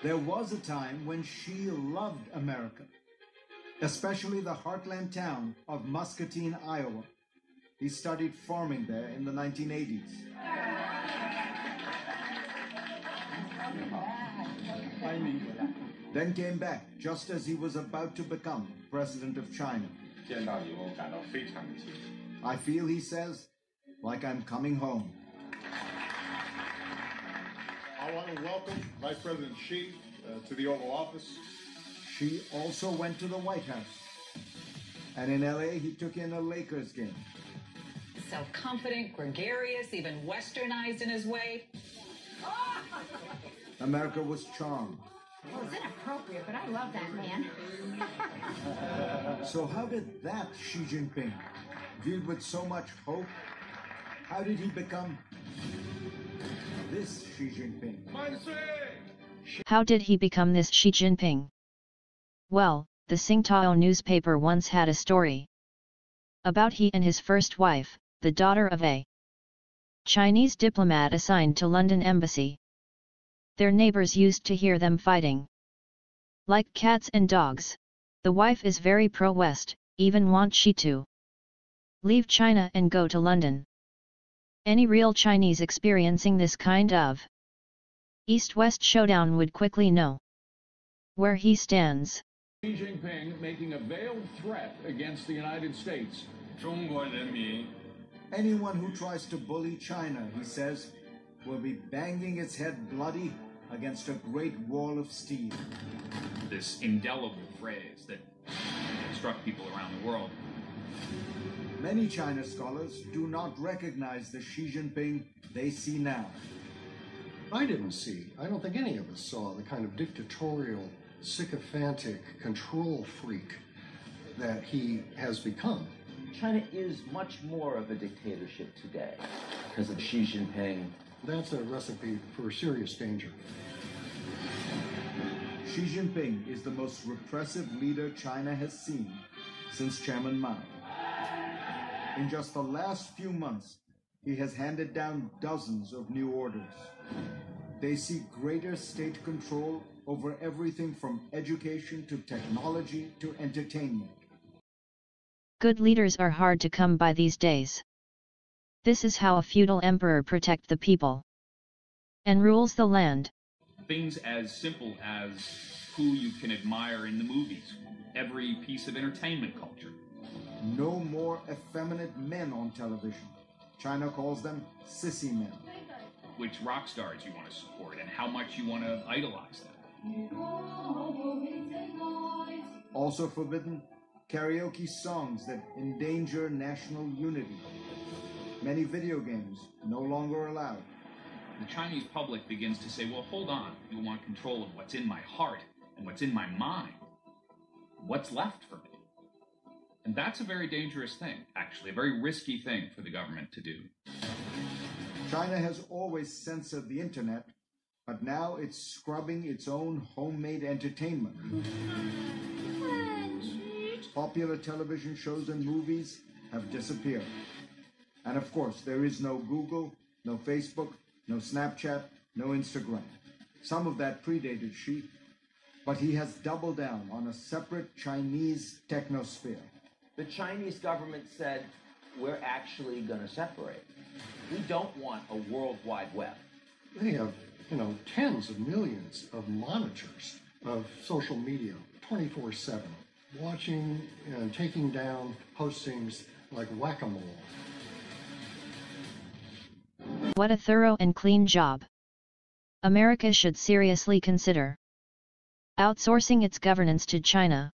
There was a time when Xi loved America, especially the heartland town of Muscatine, Iowa. He studied farming there in the 1980s. then came back just as he was about to become president of China. I feel, he says, like I'm coming home. I want to welcome Vice President Xi uh, to the Oval Office. Xi also went to the White House. And in LA, he took in a Lakers game. Self confident, gregarious, even westernized in his way. America was charmed. Well, it's inappropriate, but I love that man. So, how did that Xi Jinping, viewed with so much hope, how did he become this Xi Jinping? How did he become this Xi Jinping? Well, the Singtao newspaper once had a story about he and his first wife, the daughter of a Chinese diplomat assigned to London embassy. Their neighbors used to hear them fighting. Like cats and dogs. The wife is very pro-West, even want Xi to leave China and go to London. Any real Chinese experiencing this kind of East-West showdown would quickly know where he stands. Xi Jinping making a veiled threat against the United States. Anyone who tries to bully China, he says, will be banging its head bloody against a great wall of steel. This indelible phrase that struck people around the world. Many China scholars do not recognize the Xi Jinping they see now. I didn't see, I don't think any of us saw the kind of dictatorial, sycophantic control freak that he has become. China is much more of a dictatorship today because of Xi Jinping. That's a recipe for serious danger. Xi Jinping is the most repressive leader China has seen since Chairman Mao. In just the last few months, he has handed down dozens of new orders. They seek greater state control over everything from education to technology to entertainment. Good leaders are hard to come by these days. This is how a feudal emperor protect the people and rules the land. Things as simple as who you can admire in the movies, every piece of entertainment culture. No more effeminate men on television. China calls them sissy men. Which rock stars you want to support and how much you want to idolize them. Also forbidden, karaoke songs that endanger national unity. Many video games no longer allowed. The Chinese public begins to say, well, hold on, you want control of what's in my heart and what's in my mind. What's left for me? And that's a very dangerous thing, actually, a very risky thing for the government to do. China has always censored the internet, but now it's scrubbing its own homemade entertainment. Popular television shows and movies have disappeared. And of course, there is no Google, no Facebook, no Snapchat, no Instagram. Some of that predated Xi, but he has doubled down on a separate Chinese technosphere. The Chinese government said, we're actually going to separate. We don't want a World Wide Web. They have, you know, tens of millions of monitors of social media 24 7, watching and taking down postings like whack a mole. What a thorough and clean job. America should seriously consider outsourcing its governance to China.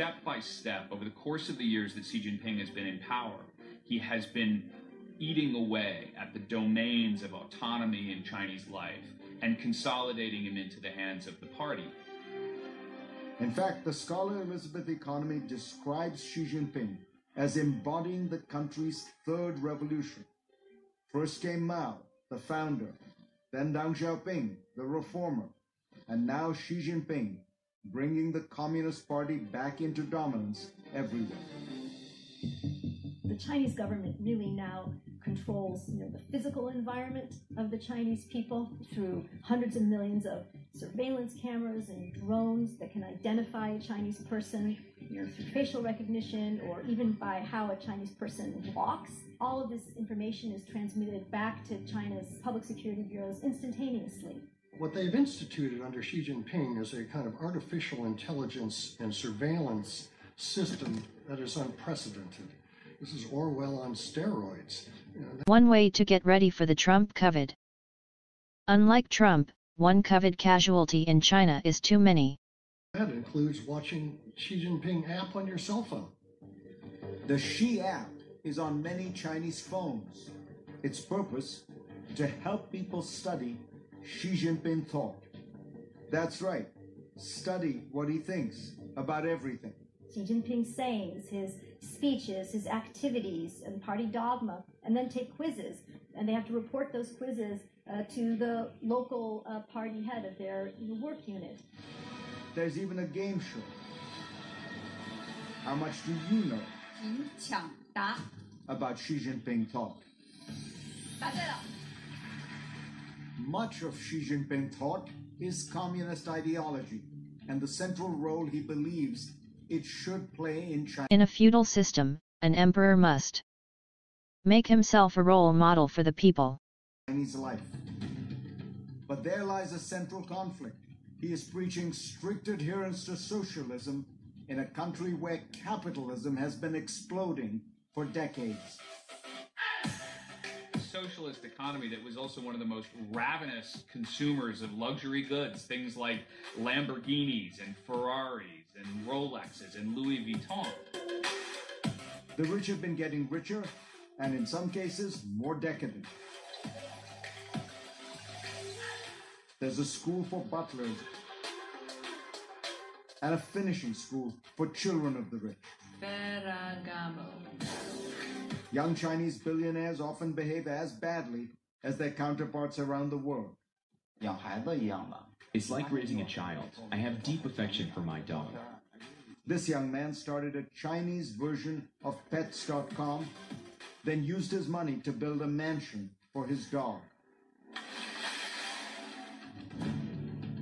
Step by step, over the course of the years that Xi Jinping has been in power, he has been eating away at the domains of autonomy in Chinese life and consolidating him into the hands of the party. In fact, the scholar Elizabeth Economy describes Xi Jinping as embodying the country's third revolution. First came Mao, the founder, then Deng Xiaoping, the reformer, and now Xi Jinping, bringing the Communist Party back into dominance everywhere. The Chinese government really now controls you know, the physical environment of the Chinese people through hundreds of millions of surveillance cameras and drones that can identify a Chinese person you know, through facial recognition or even by how a Chinese person walks. All of this information is transmitted back to China's public security bureaus instantaneously. What they've instituted under Xi Jinping is a kind of artificial intelligence and surveillance system that is unprecedented. This is Orwell on steroids. One way to get ready for the Trump COVID. Unlike Trump, one COVID casualty in China is too many. that includes watching Xi Jinping app on your cell phone. The Xi app is on many Chinese phones. Its purpose to help people study Xi Jinping thought. That's right. Study what he thinks about everything. Xi Jinping's sayings, his speeches, his activities, and party dogma, and then take quizzes. And they have to report those quizzes uh, to the local uh, party head of their work unit. There's even a game show. How much do you know 请抢答， about Xi Jinping thought? 答对了。 Much of Xi Jinping thought is communist ideology and the central role he believes it should play in China. In a feudal system, an emperor must make himself a role model for the people. Chinese life. But there lies a central conflict. He is preaching strict adherence to socialism in a country where capitalism has been exploding for decades. A socialist economy that was also one of the most ravenous consumers of luxury goods, things like Lamborghinis and Ferraris and Rolexes and Louis Vuitton. The rich have been getting richer and in some cases more decadent. There's a school for butlers and a finishing school for children of the rich. Ferragamo young Chinese billionaires often behave as badly as their counterparts around the world. It's like raising a child. I have deep affection for my dog. This young man started a Chinese version of Pets.com, then used his money to build a mansion for his dog.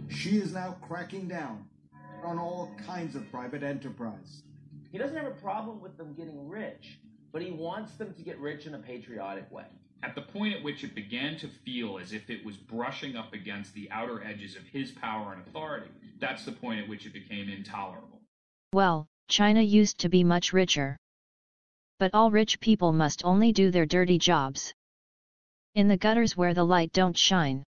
Xi is now cracking down on all kinds of private enterprise. He doesn't have a problem with them getting rich but he wants them to get rich in a patriotic way. At the point at which it began to feel as if it was brushing up against the outer edges of his power and authority, that's the point at which it became intolerable. Well, China used to be much richer. But all rich people must only do their dirty jobs. In the gutters where the light don't shine.